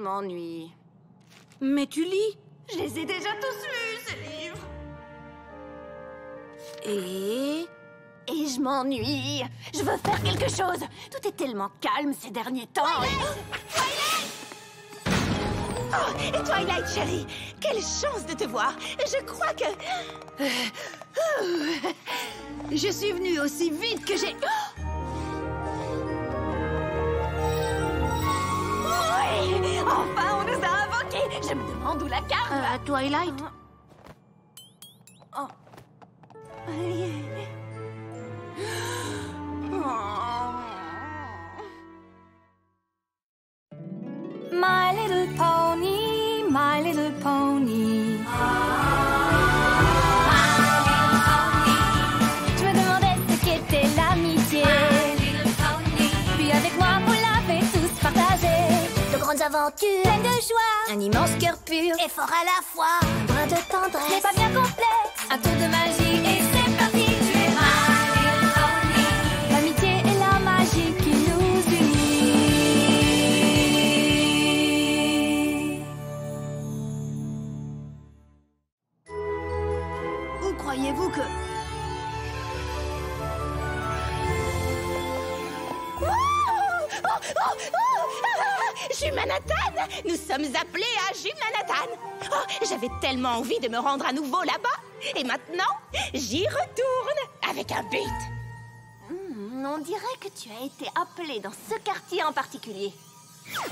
m'ennuie. Mais tu lis Je les ai déjà tous lus, ces livres. Et... Et je m'ennuie. Je veux faire quelque chose. Tout est tellement calme ces derniers temps. Oh, et Twilight, chérie, quelle chance de te voir. Je crois que... Je suis venue aussi vite que j'ai... où la carte Euh, Twilight Oh. My little pony, my little pony. Pleines de joie. Un immense cœur pur et fort à la fois. Brin de tendresse, n'est pas bien complexe. Un tour de Jumanathan Nous sommes appelés à Jumanathan Oh, j'avais tellement envie de me rendre à nouveau là-bas. Et maintenant, j'y retourne avec un but Hmm, on dirait que tu as été appelé dans ce quartier en particulier.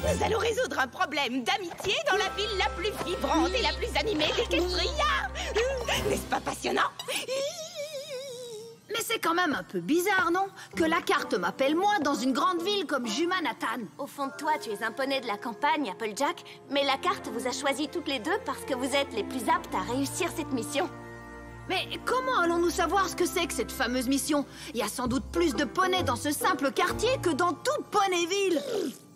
Nous allons résoudre un problème d'amitié dans la ville la plus vibrante et la plus animée d'Equestria N'est-ce pas passionnant? Mais c'est quand même un peu bizarre, non? Que la carte m'appelle moi dans une grande ville comme Jumanathan. Au fond de toi, tu es un poney de la campagne, Applejack, mais la carte vous a choisi toutes les deux parce que vous êtes les plus aptes à réussir cette mission. Mais comment allons-nous savoir ce que c'est que cette fameuse mission? Il y a sans doute plus de poneys dans ce simple quartier que dans toute Poneyville.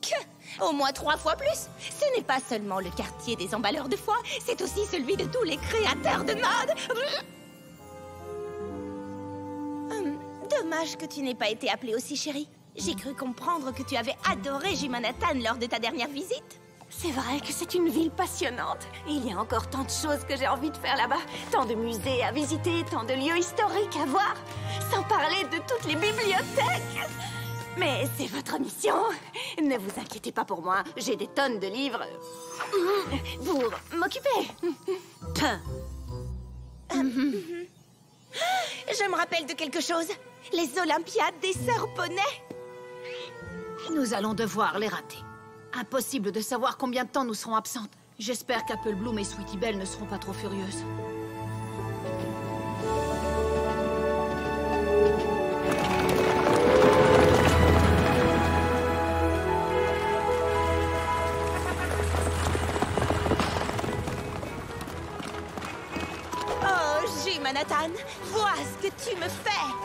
Que? Au moins trois fois plus? Ce n'est pas seulement le quartier des emballeurs de foie, c'est aussi celui de tous les créateurs de mode Dommage que tu n'aies pas été appelée aussi, chérie. J'ai cru comprendre que tu avais adoré Jimanathan lors de ta dernière visite. C'est vrai que c'est une ville passionnante. Et il y a encore tant de choses que j'ai envie de faire là-bas. Tant de musées à visiter, tant de lieux historiques à voir. Sans parler de toutes les bibliothèques. Mais c'est votre mission. Ne vous inquiétez pas pour moi. J'ai des tonnes de livres pour m'occuper. Je me rappelle de quelque chose. Les Olympiades des sœurs Poney. Nous allons devoir les rater. Impossible de savoir combien de temps nous serons absentes. J'espère qu'Apple Bloom et Sweetie Belle ne seront pas trop furieuses. Oh, Jimanathan, vois ce que tu me fais.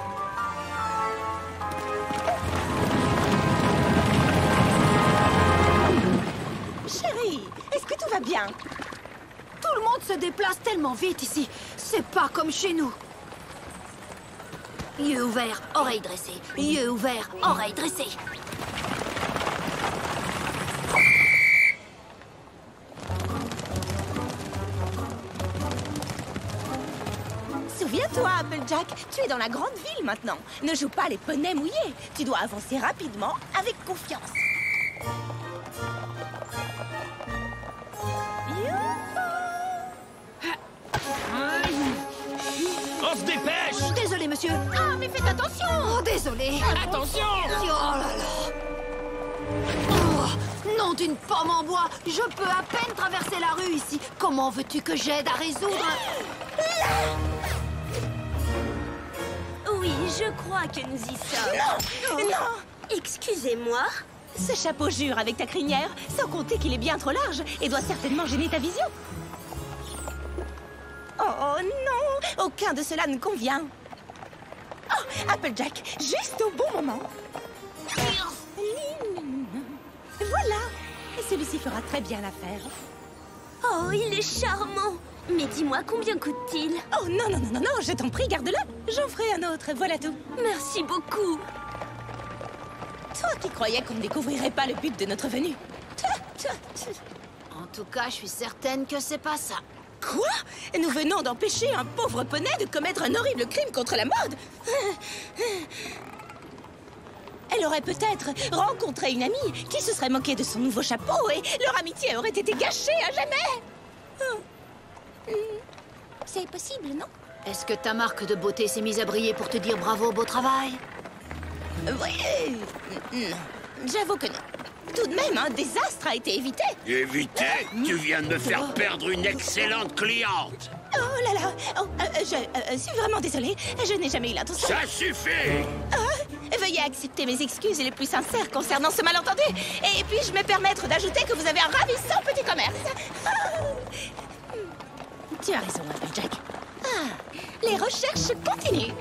Déplace tellement vite ici. C'est pas comme chez nous. Yeux ouverts, oreilles dressées. Yeux ouverts, oreilles dressées. Souviens-toi, Applejack, tu es dans la grande ville maintenant. Ne joue pas les poneys mouillés. Tu dois avancer rapidement, avec confiance. Dépêche Désolé, monsieur. Ah, mais faites attention Oh, désolé. Attention Oh là là. Oh, nom d'une pomme en bois. Je peux à peine traverser la rue ici. Comment veux-tu que j'aide à résoudre Oui, je crois que nous y sommes. Non Non Excusez-moi. Ce chapeau jure avec ta crinière, sans compter qu'il est bien trop large et doit certainement gêner ta vision. Oh non Aucun de cela ne convient. Oh, Applejack, juste au bon moment. Voilà Celui-ci fera très bien l'affaire. Oh, il est charmant. Mais dis-moi, combien coûte-t-il? Oh non, non, non, non, non, je t'en prie, garde-le. J'en ferai un autre, voilà tout. Merci beaucoup. Toi qui croyais qu'on ne découvrirait pas le but de notre venue. En tout cas, je suis certaine que c'est pas ça. Quoi? Nous venons d'empêcher un pauvre poney de commettre un horrible crime contre la mode Elle aurait peut-être rencontré une amie qui se serait moquée de son nouveau chapeau et leur amitié aurait été gâchée à jamais. Hmm. C'est possible, non? Est-ce que ta marque de beauté s'est mise à briller pour te dire bravo, beau travail? Oui, non, j'avoue que non. Tout de même, un désastre a été évité. Éviter Tu viens de me faire perdre une excellente cliente. Oh là là. Oh, euh, Je euh, suis vraiment désolée, je n'ai jamais eu l'intention... Ça suffit. Veuillez accepter mes excuses les plus sincères concernant ce malentendu. Et puis-je me permettre d'ajouter que vous avez un ravissant petit commerce. Ah. Tu as raison, Applejack. Ah, les recherches continuent.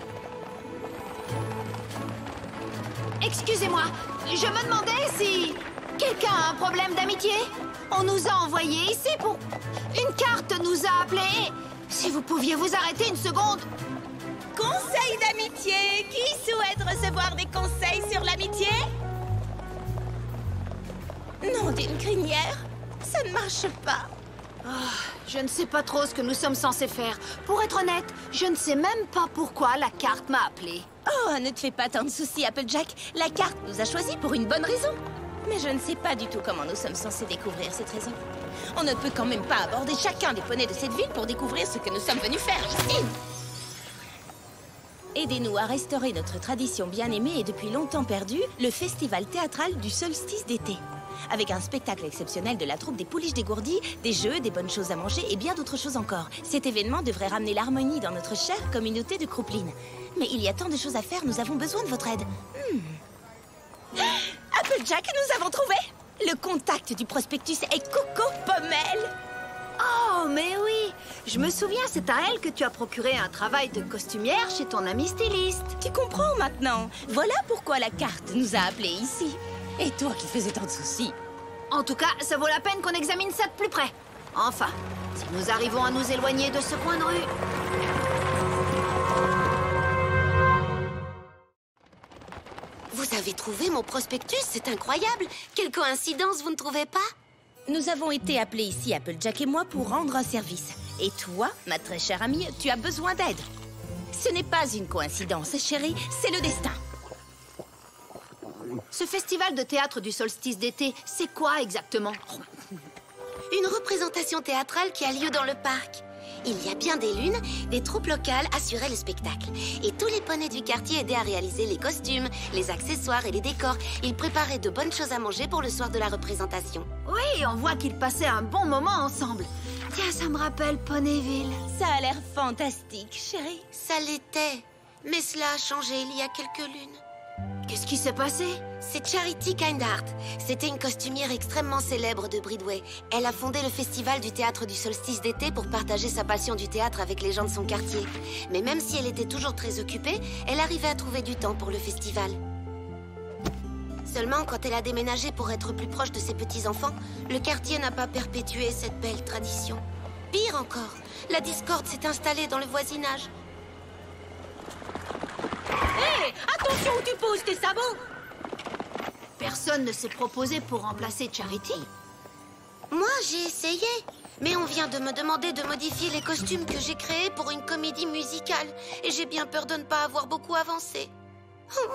Excusez-moi, je me demandais si quelqu'un a un problème d'amitié. On nous a envoyés ici pour... Une carte nous a appelés. Si vous pouviez vous arrêter une seconde. Conseil d'amitié Qui souhaite recevoir des conseils sur l'amitié? Non d'une crinière Ça ne marche pas. Je ne sais pas trop ce que nous sommes censés faire. Pour être honnête, je ne sais même pas pourquoi la carte m'a appelé. Oh, ne te fais pas tant de soucis, Applejack. La carte nous a choisis pour une bonne raison. Mais je ne sais pas du tout comment nous sommes censés découvrir cette raison. On ne peut quand même pas aborder chacun des poneys de cette ville pour découvrir ce que nous sommes venus faire, Justine Aidez-nous à restaurer notre tradition bien aimée et depuis longtemps perdue, le festival théâtral du solstice d'été. Avec un spectacle exceptionnel de la troupe des pouliches dégourdies, des jeux, des bonnes choses à manger et bien d'autres choses encore. Cet événement devrait ramener l'harmonie dans notre chère communauté de Croupeline. Mais il y a tant de choses à faire, nous avons besoin de votre aide. Hmm. Applejack, nous avons trouvé Le contact du prospectus est Coco Pommel Oh, mais oui Je me souviens, c'est à elle que tu as procuré un travail de costumière chez ton ami styliste. Tu comprends maintenant Voilà pourquoi la carte nous a appelés ici. Et toi qui faisais tant de soucis En tout cas, ça vaut la peine qu'on examine ça de plus près. Enfin, si nous arrivons à nous éloigner de ce coin de rue... Vous avez trouvé mon prospectus, c'est incroyable Quelle coïncidence, vous ne trouvez pas? Nous avons été appelés ici, Applejack et moi, pour rendre un service. Et toi, ma très chère amie, tu as besoin d'aide. Ce n'est pas une coïncidence, chérie, c'est le destin. Ce festival de théâtre du solstice d'été, c'est quoi exactement? Une représentation théâtrale qui a lieu dans le parc. Il y a bien des lunes, des troupes locales assuraient le spectacle. Et tous les poneys du quartier aidaient à réaliser les costumes, les accessoires et les décors. Ils préparaient de bonnes choses à manger pour le soir de la représentation. Oui, on voit qu'ils passaient un bon moment ensemble. Tiens, ça me rappelle Ponyville. Ça a l'air fantastique, chérie. Ça l'était. Mais cela a changé il y a quelques lunes. Qu'est-ce qui s'est passé? C'est Charity Kindheart. C'était une costumière extrêmement célèbre de Bridway. Elle a fondé le festival du théâtre du solstice d'été pour partager sa passion du théâtre avec les gens de son quartier. Mais même si elle était toujours très occupée, elle arrivait à trouver du temps pour le festival. Seulement, quand elle a déménagé pour être plus proche de ses petits-enfants, le quartier n'a pas perpétué cette belle tradition. Pire encore, la discorde s'est installée dans le voisinage. Poses tes sabots Personne ne s'est proposé pour remplacer Charity. Moi, j'ai essayé. Mais on vient de me demander de modifier les costumes que j'ai créés pour une comédie musicale. Et j'ai bien peur de ne pas avoir beaucoup avancé. Oh,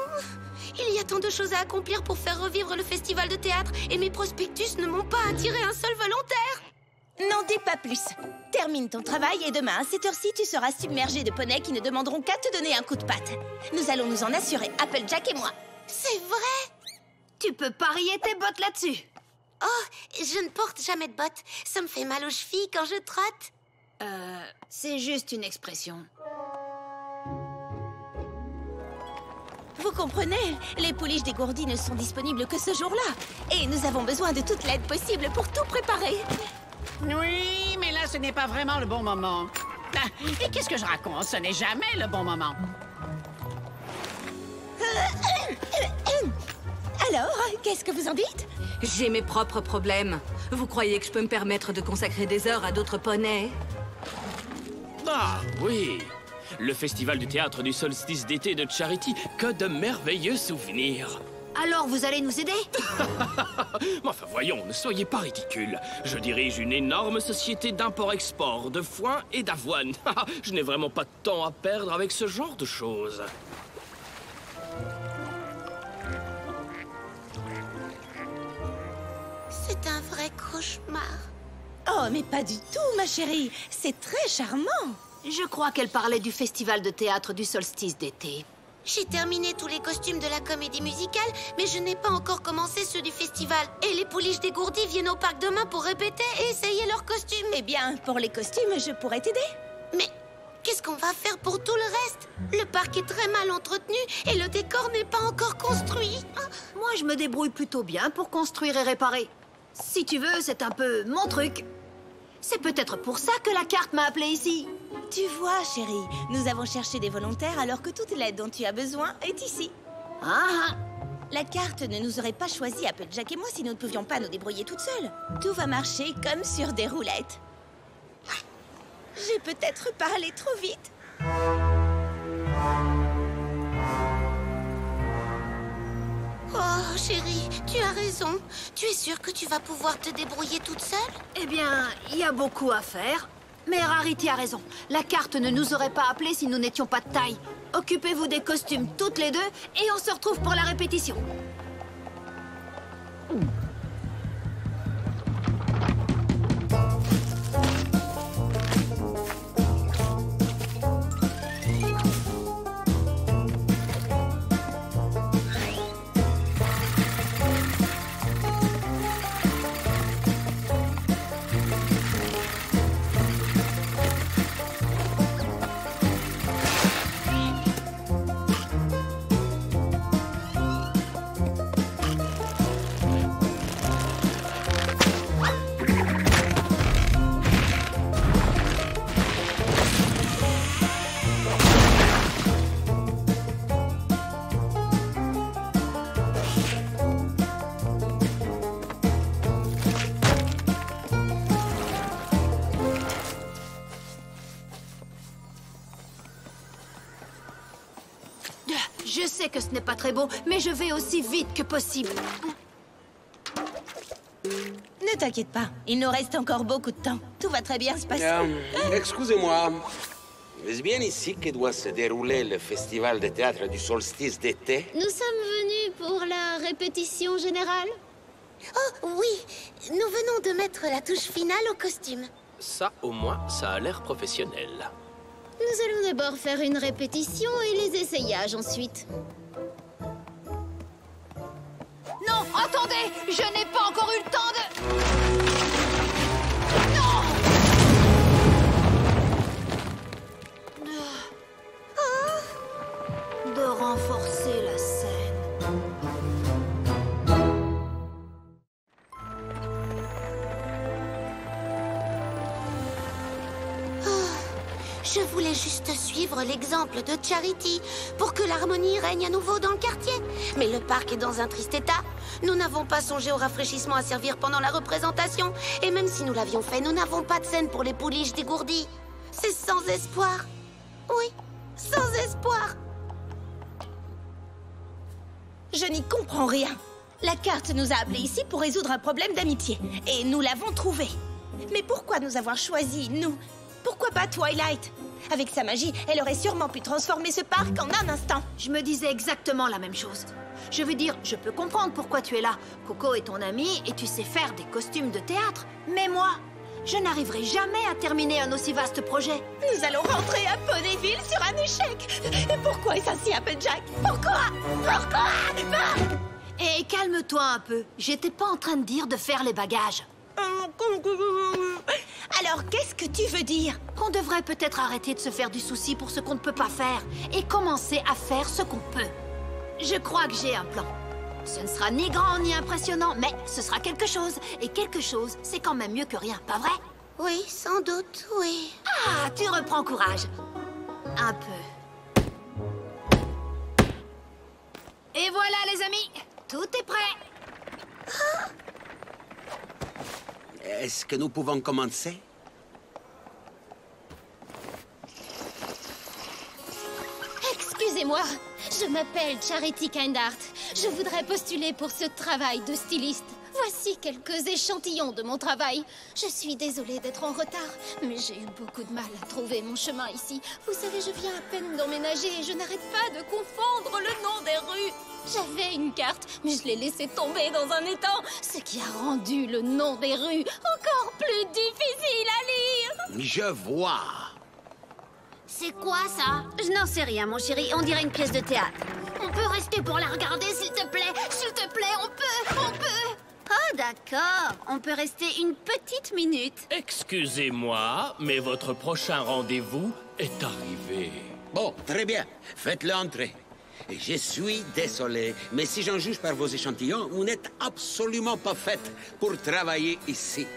il y a tant de choses à accomplir pour faire revivre le festival de théâtre et mes prospectus ne m'ont pas attiré un seul volontaire. N'en dis pas plus. Termine ton travail et demain, à cette heure-ci, tu seras submergé de poneys qui ne demanderont qu'à te donner un coup de patte. Nous allons nous en assurer, Applejack et moi. C'est vrai? Tu peux parier tes bottes là-dessus. Oh, je ne porte jamais de bottes. Ça me fait mal aux chevilles quand je trotte. Euh, c'est juste une expression. Vous comprenez Les pouliches dégourdies ne sont disponibles que ce jour-là. Et nous avons besoin de toute l'aide possible pour tout préparer. Oui, mais là, ce n'est pas vraiment le bon moment. Ah, et qu'est-ce que je raconte? Ce n'est jamais le bon moment. Alors, qu'est-ce que vous en dites? J'ai mes propres problèmes. Vous croyez que je peux me permettre de consacrer des heures à d'autres poneys? Ah, oui Le festival du théâtre du solstice d'été de Charity, que de merveilleux souvenirs Alors vous allez nous aider enfin, voyons, ne soyez pas ridicules. Je dirige une énorme société d'import-export de foin et d'avoine. Je n'ai vraiment pas de temps à perdre avec ce genre de choses. C'est un vrai cauchemar. Oh, mais pas du tout, ma chérie. C'est très charmant. Je crois qu'elle parlait du festival de théâtre du solstice d'été. J'ai terminé tous les costumes de la comédie musicale, mais je n'ai pas encore commencé ceux du festival. Et les pouliches dégourdis viennent au parc demain pour répéter et essayer leurs costumes. Eh bien, pour les costumes, je pourrais t'aider. Mais qu'est-ce qu'on va faire pour tout le reste? Le parc est très mal entretenu et le décor n'est pas encore construit. Ah, Moi, je me débrouille plutôt bien pour construire et réparer. Si tu veux, c'est un peu mon truc. C'est peut-être pour ça que la carte m'a appelé ici. Tu vois, chérie, nous avons cherché des volontaires alors que toute l'aide dont tu as besoin est ici. Ah, La carte ne nous aurait pas choisi Applejack et moi si nous ne pouvions pas nous débrouiller toutes seules. Tout va marcher comme sur des roulettes. J'ai peut-être parlé trop vite. Oh, chérie, tu as raison. Tu es sûre que tu vas pouvoir te débrouiller toute seule? Eh bien, il y a beaucoup à faire. Mais Rarity a raison. La carte ne nous aurait pas appelés si nous n'étions pas de taille. Occupez-vous des costumes toutes les deux et on se retrouve pour la répétition. Que ce n'est pas très beau, mais je vais aussi vite que possible. Ne t'inquiète pas, il nous reste encore beaucoup de temps. Tout va très bien se passer. Euh, Excusez-moi. Est-ce bien ici que doit se dérouler le festival de théâtre du solstice d'été Nous sommes venus pour la répétition générale Oh, oui. Nous venons de mettre la touche finale au costume. Ça, au moins, ça a l'air professionnel. Nous allons d'abord faire une répétition et les essayages ensuite. Non, attendez Je n'ai pas encore eu le temps de... Non. De renforcer Juste suivre l'exemple de Charity pour que l'harmonie règne à nouveau dans le quartier. Mais le parc est dans un triste état. Nous n'avons pas songé au rafraîchissement à servir pendant la représentation. Et même si nous l'avions fait, nous n'avons pas de scène pour les pouliches dégourdies. C'est sans espoir. Oui, sans espoir. Je n'y comprends rien. La carte nous a appelés ici pour résoudre un problème d'amitié. Et nous l'avons trouvé. Mais pourquoi nous avoir choisis, nous? Pourquoi pas Twilight? Avec sa magie, elle aurait sûrement pu transformer ce parc en un instant. Je me disais exactement la même chose. Je veux dire, je peux comprendre pourquoi tu es là. Coco est ton ami et tu sais faire des costumes de théâtre. Mais moi, je n'arriverai jamais à terminer un aussi vaste projet. Nous allons rentrer à Ponyville sur un échec. Et pourquoi est-ce ainsi, Applejack Pourquoi? Pourquoi? Ah Et calme-toi un peu. J'étais pas en train de dire de faire les bagages. Alors, qu'est-ce que tu veux dire Qu'on devrait peut-être arrêter de se faire du souci pour ce qu'on ne peut pas faire et commencer à faire ce qu'on peut. Je crois que j'ai un plan. Ce ne sera ni grand ni impressionnant, mais ce sera quelque chose. Et quelque chose, c'est quand même mieux que rien, pas vrai Oui, sans doute, oui. Ah, tu reprends courage. Un peu. Et voilà, les amis, tout est prêt. Est-ce que nous pouvons commencer? Excusez-moi, je m'appelle Charity Kindart. Je voudrais postuler pour ce travail de styliste. Voici quelques échantillons de mon travail. Je suis désolée d'être en retard, mais j'ai eu beaucoup de mal à trouver mon chemin ici. Vous savez, je viens à peine d'emménager et je n'arrête pas de confondre le nom des rues. J'avais une carte, mais je l'ai laissée tomber dans un étang, ce qui a rendu le nom des rues encore plus difficile à lire. Je vois. C'est quoi ça? Je n'en sais rien, mon chéri. On dirait une pièce de théâtre. On peut rester pour la regarder, s'il te plaît S'il te plaît, on peut On peut Oh, d'accord. On peut rester une petite minute. Excusez-moi, mais votre prochain rendez-vous est arrivé. Bon, très bien. Faites-le entrer. Je suis désolé, mais si j'en juge par vos échantillons, vous n'êtes absolument pas faite pour travailler ici.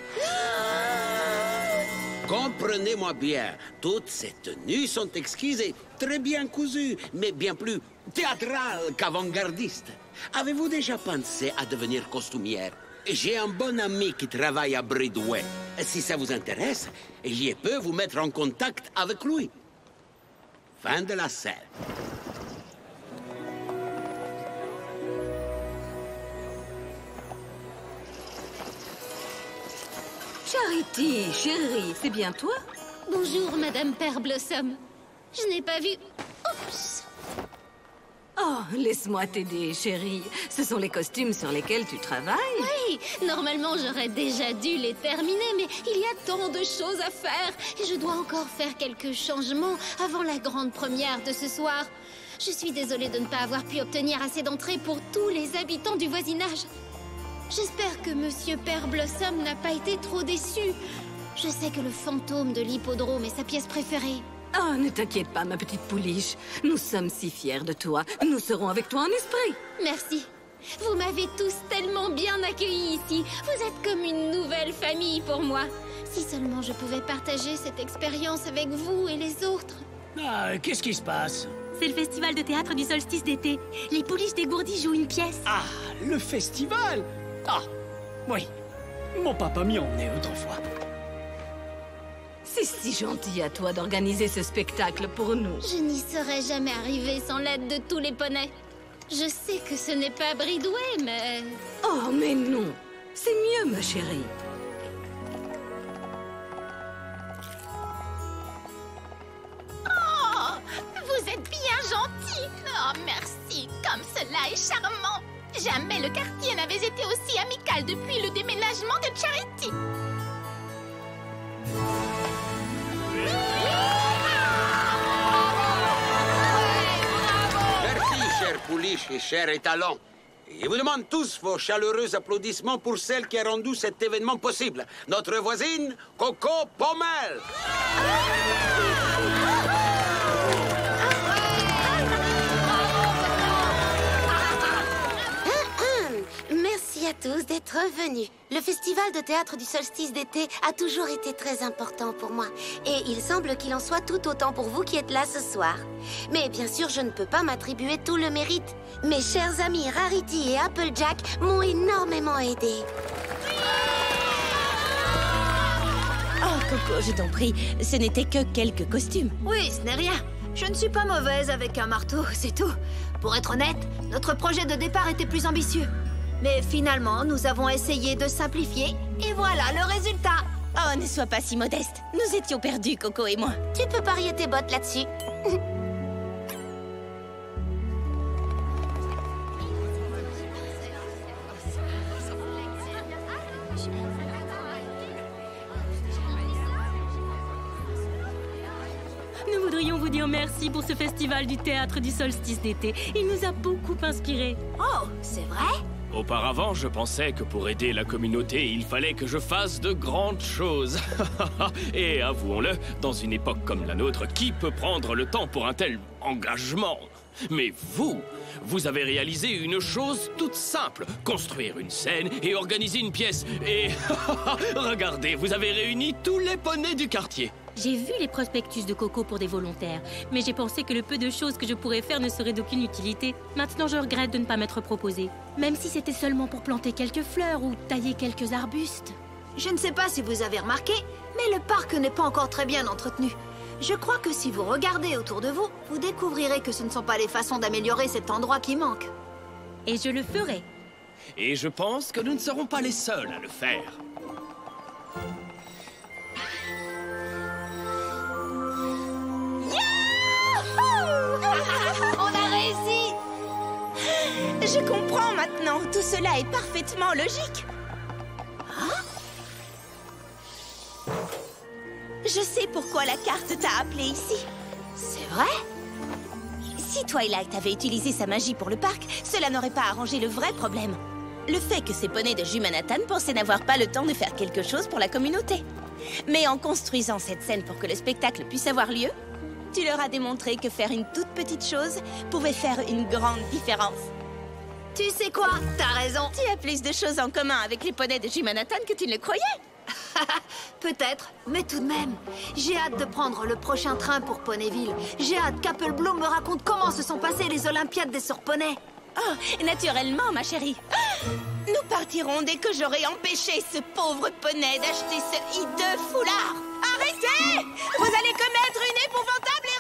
Comprenez-moi bien, toutes ces tenues sont exquises et très bien cousues, mais bien plus théâtrales qu'avant-gardistes. Avez-vous déjà pensé à devenir costumière? J'ai un bon ami qui travaille à Bridway. Si ça vous intéresse, j'y peux vous mettre en contact avec lui. Fin de la scène. Charity, chérie, c'est bien toi? Bonjour, Madame Père Blossom. Je n'ai pas vu... Oups Oh, laisse-moi t'aider, chérie. Ce sont les costumes sur lesquels tu travailles. Oui, normalement j'aurais déjà dû les terminer, mais il y a tant de choses à faire. Et je dois encore faire quelques changements avant la grande première de ce soir. Je suis désolée de ne pas avoir pu obtenir assez d'entrées pour tous les habitants du voisinage. J'espère que Monsieur Père Blossom n'a pas été trop déçu. Je sais que le fantôme de l'hippodrome est sa pièce préférée. Oh, ne t'inquiète pas, ma petite pouliche. Nous sommes si fiers de toi. Nous serons avec toi en esprit. Merci. Vous m'avez tous tellement bien accueilli ici. Vous êtes comme une nouvelle famille pour moi. Si seulement je pouvais partager cette expérience avec vous et les autres. Ah, qu'est-ce qui se passe? C'est le festival de théâtre du solstice d'été. Les pouliches dégourdies jouent une pièce. Ah, le festival? Ah, oui. Mon papa m'y emmenait autrefois. C'est si gentil à toi d'organiser ce spectacle pour nous. Je n'y serais jamais arrivée sans l'aide de tous les poneys. Je sais que ce n'est pas Bridway, mais... Oh, mais non. C'est mieux, ma chérie. Oh, vous êtes bien gentil. Oh, merci. Comme cela est charmant. Jamais le quartier n'avait été aussi amical depuis le déménagement de Charity. Pouliche et cher étalon. Je vous demande tous vos chaleureux applaudissements pour celle qui a rendu cet événement possible. Notre voisine, Coco Pommel. À tous d'être venus. Le festival de théâtre du solstice d'été a toujours été très important pour moi. Et il semble qu'il en soit tout autant pour vous qui êtes là ce soir. Mais bien sûr, je ne peux pas m'attribuer tout le mérite. Mes chers amis Rarity et Applejack m'ont énormément aidé. Oh, Coco, je t'en prie, ce n'était que quelques costumes. Oui, ce n'est rien. Je ne suis pas mauvaise avec un marteau, c'est tout. Pour être honnête, notre projet de départ était plus ambitieux. Mais finalement, nous avons essayé de simplifier, et voilà le résultat. Oh, ne sois pas si modeste. Nous étions perdus, Coco et moi. Tu peux parier tes bottes là-dessus. Nous voudrions vous dire merci pour ce festival du théâtre du solstice d'été. Il nous a beaucoup inspirés. Oh, c'est vrai? Auparavant, je pensais que pour aider la communauté, il fallait que je fasse de grandes choses. Et avouons-le, dans une époque comme la nôtre, qui peut prendre le temps pour un tel engagement? Mais vous, vous avez réalisé une chose toute simple. Construire une scène et organiser une pièce. Et regardez, vous avez réuni tous les poneys du quartier. J'ai vu les prospectus de Coco pour des volontaires, mais j'ai pensé que le peu de choses que je pourrais faire ne serait d'aucune utilité. Maintenant, je regrette de ne pas m'être proposé. Même si c'était seulement pour planter quelques fleurs ou tailler quelques arbustes. Je ne sais pas si vous avez remarqué, mais le parc n'est pas encore très bien entretenu. Je crois que si vous regardez autour de vous, vous découvrirez que ce ne sont pas les façons d'améliorer cet endroit qui manquent. Et je le ferai. Et je pense que nous ne serons pas les seuls à le faire. Je comprends maintenant. Tout cela est parfaitement logique. Hein? Je sais pourquoi la carte t'a appelé ici. C'est vrai? Si Twilight avait utilisé sa magie pour le parc, cela n'aurait pas arrangé le vrai problème. Le fait que ces poneys de Jumanathan pensaient n'avoir pas le temps de faire quelque chose pour la communauté. Mais en construisant cette scène pour que le spectacle puisse avoir lieu, tu leur as démontré que faire une toute petite chose pouvait faire une grande différence. Tu sais quoi? T'as raison. Tu as plus de choses en commun avec les poneys de Jumanathan que tu ne le croyais? Peut-être, mais tout de même. J'ai hâte de prendre le prochain train pour Ponyville. J'ai hâte qu'Apple me raconte comment se sont passées les Olympiades des surponeys. Oh, naturellement, ma chérie. Nous partirons dès que j'aurai empêché ce pauvre poney d'acheter ce hideux foulard. Arrêtez Vous allez commettre une épouvantable